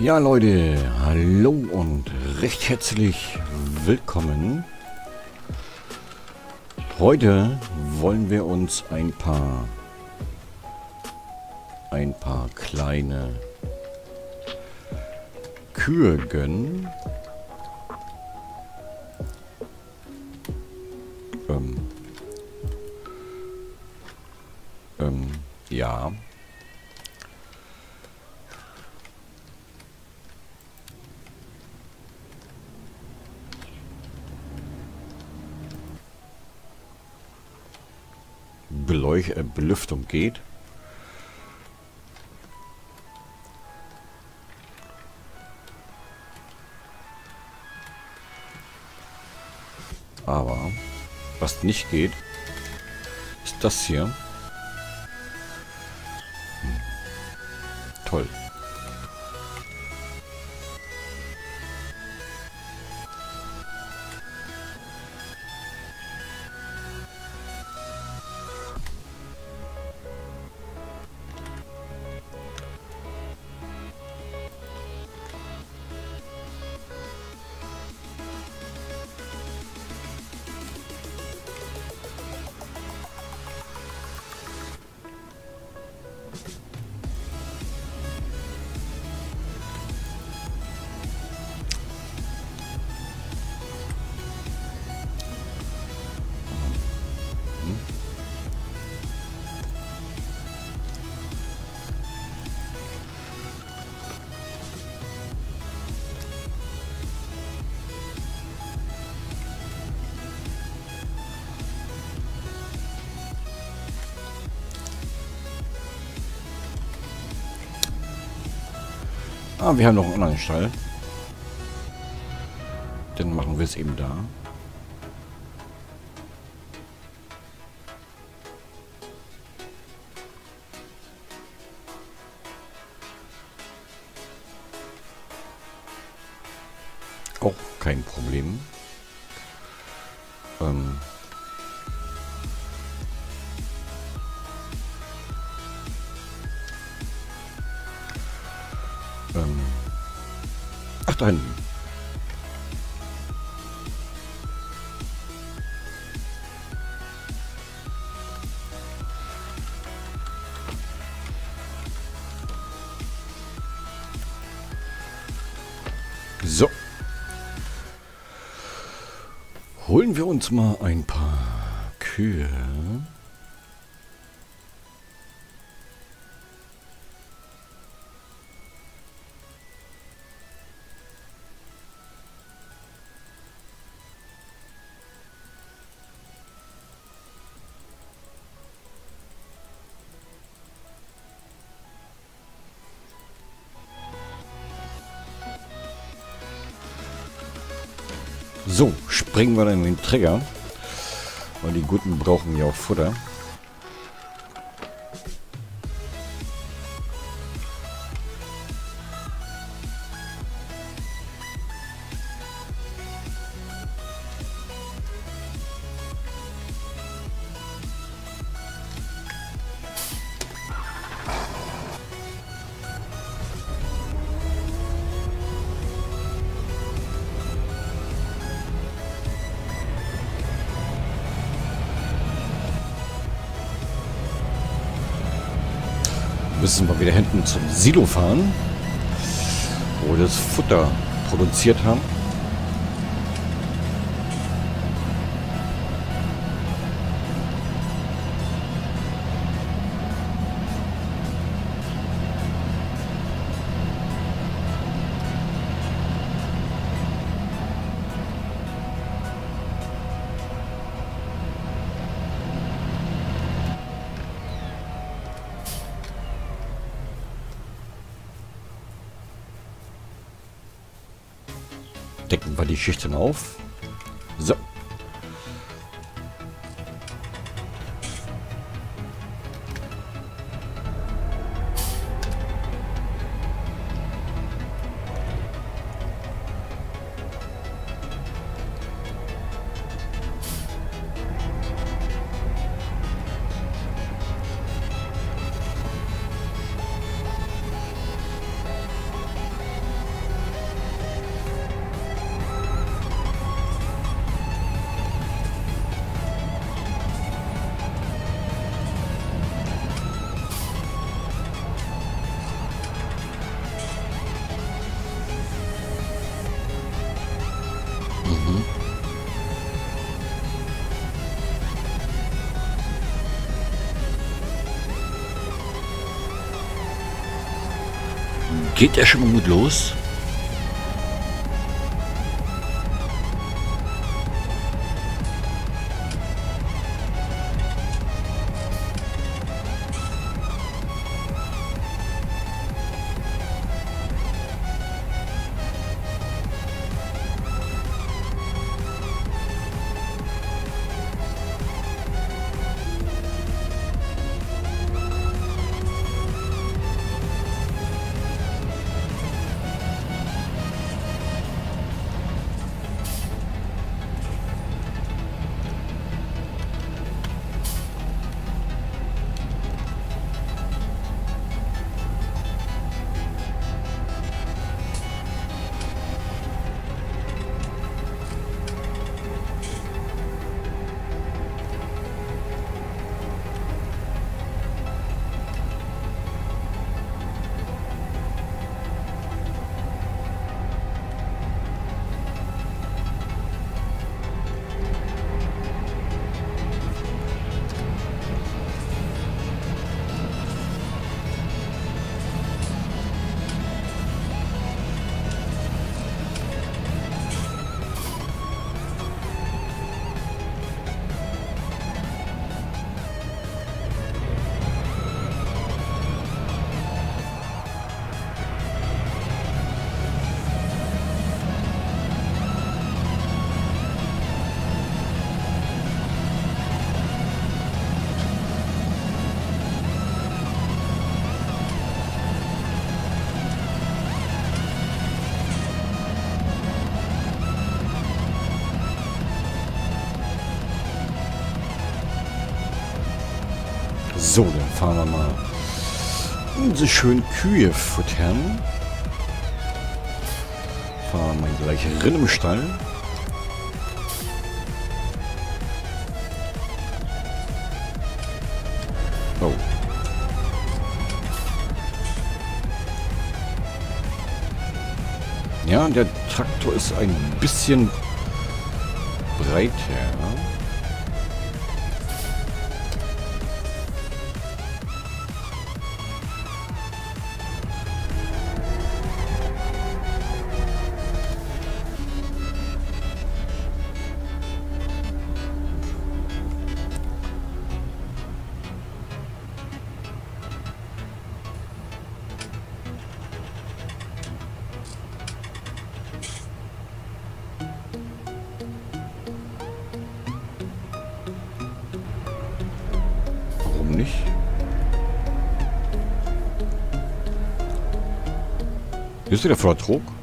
Ja, Leute, hallo und recht herzlich willkommen. Heute wollen wir uns ein paar ein paar kleine Kühe gönnen. Ähm, ähm, ja. Beleuch äh, Belüftung geht. Aber was nicht geht, ist das hier. Hm. Toll. Ah, wir haben noch einen anderen Stall. Dann machen wir es eben da. Auch kein Problem. Ähm. Ach, da hinten. So. Holen wir uns mal ein paar Kühe. So, springen wir dann in den Trigger. Weil die Guten brauchen ja auch Futter. Müssen wir wieder hinten zum Silo fahren. Wo wir das Futter produziert haben. Decken wir die Schichten auf. So. Geht der schon mal gut los? Fahren wir mal unsere schönen Kühe futtern. Fahren wir mal gleich rein im Stall. Oh. Ja, der Traktor ist ein bisschen breiter. Nicht? Hier ist der Vortrag. Ah.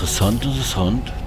Interessant, interessant.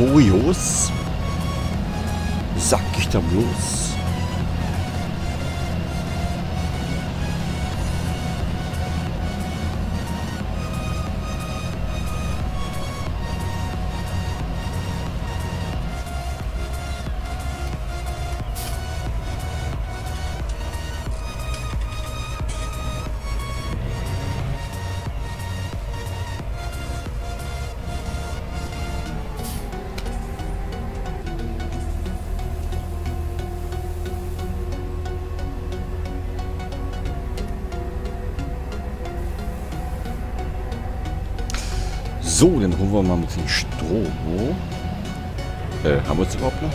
Kurios. Sag ich da bloß. So, dann holen wir mal ein bisschen Stroh. Äh, haben wir es überhaupt noch?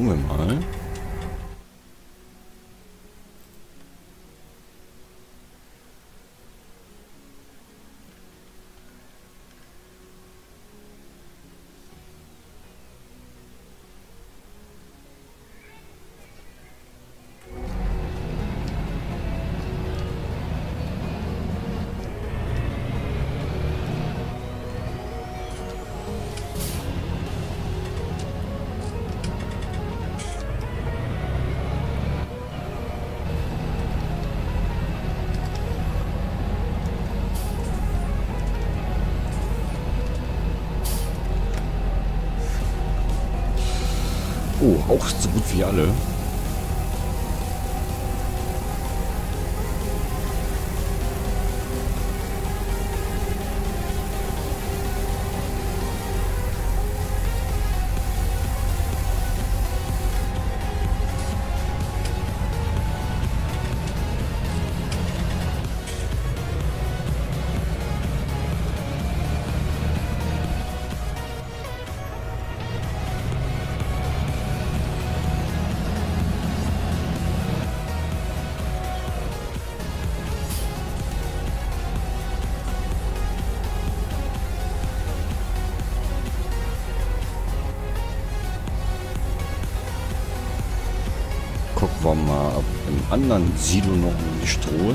Wir mal. Oh, auch so gut wie alle. Wir mal, im anderen Silo noch ein Stroh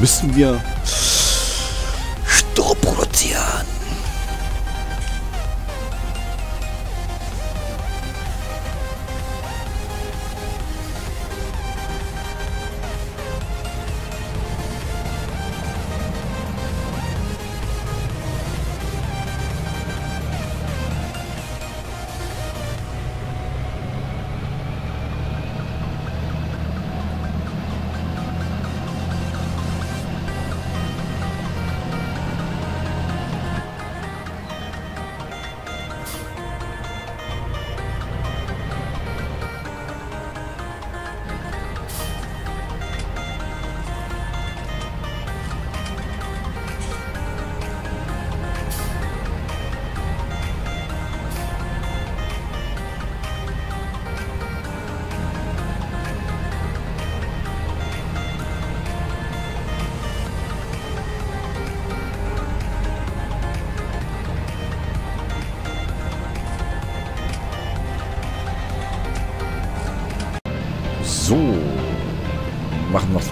müssen wir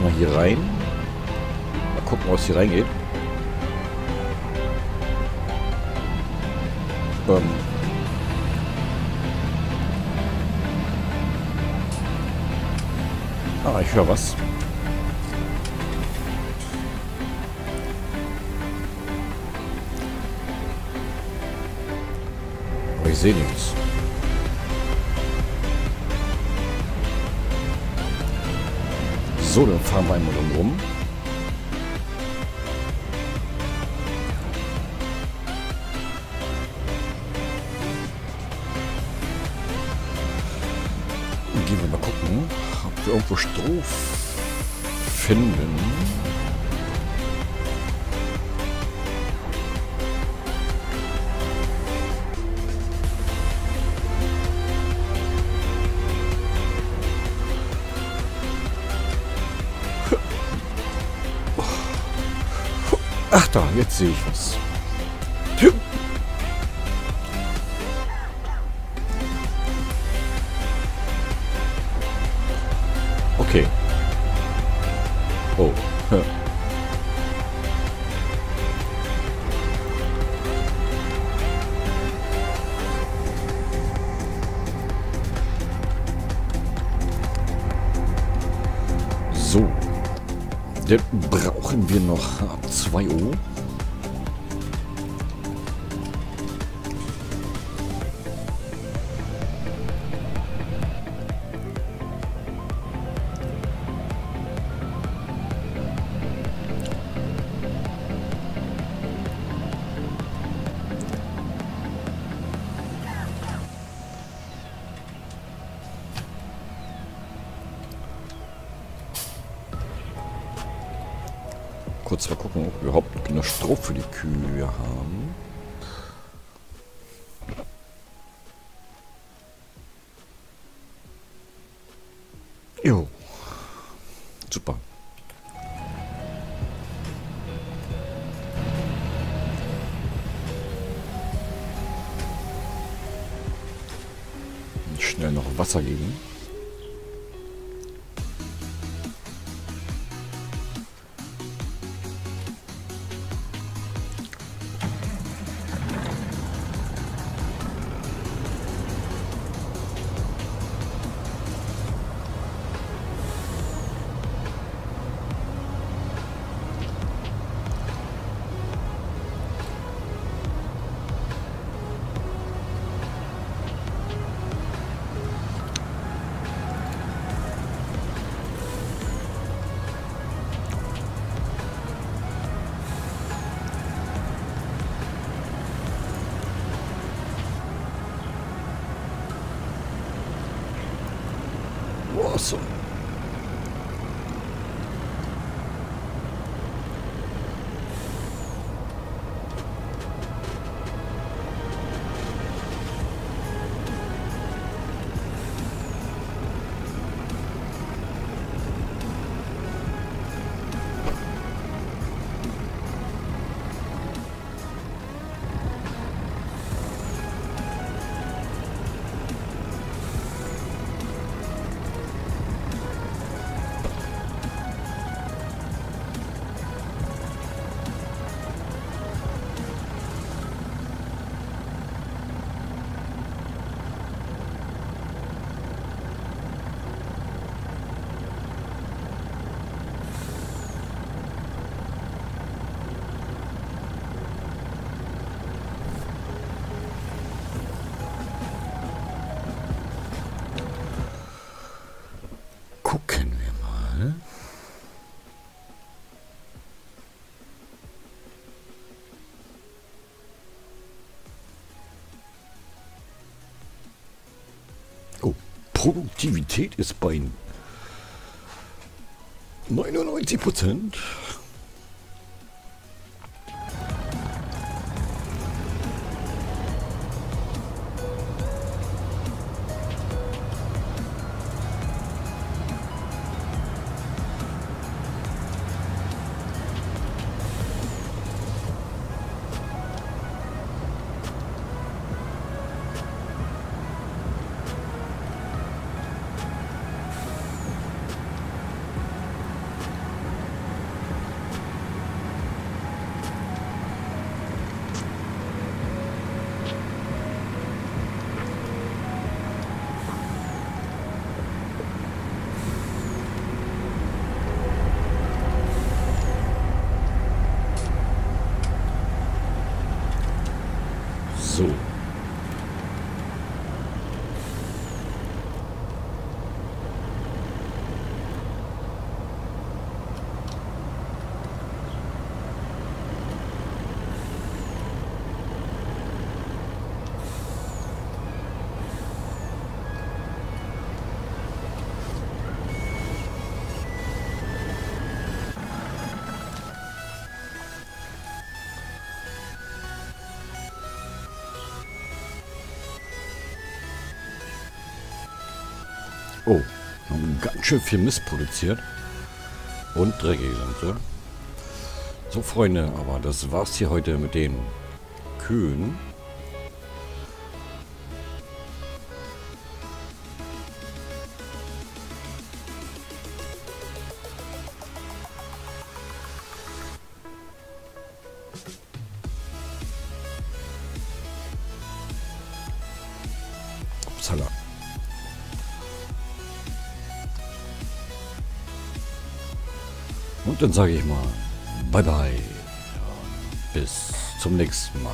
Machen wir es mal hier rein. Mal gucken, was hier reingeht. Ähm. Ah, ich höre was. Aber ich sehe nichts. So, dann fahren wir einmal rum. Gehen wir mal gucken, ob wir irgendwo Stroh finden. Sehe ich was. Okay. Oh. So. Dann brauchen wir noch H2O. Kurz mal Jo. Super. Schnell noch Wasser geben. Awesome. Produktivität ist bei 99 Prozent. So. Schön viel Mist produziert. Und dreckig sind sie. So, Freunde, aber das war's hier heute mit den Kühen. Dann sage ich mal, bye bye. Bis zum nächsten Mal.